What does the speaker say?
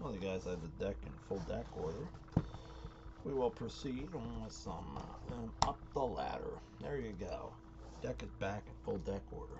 Well, you guys have the deck in full deck order. We will proceed with some uh, up the ladder. There you go. Deck is back in full deck order.